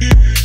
Yeah.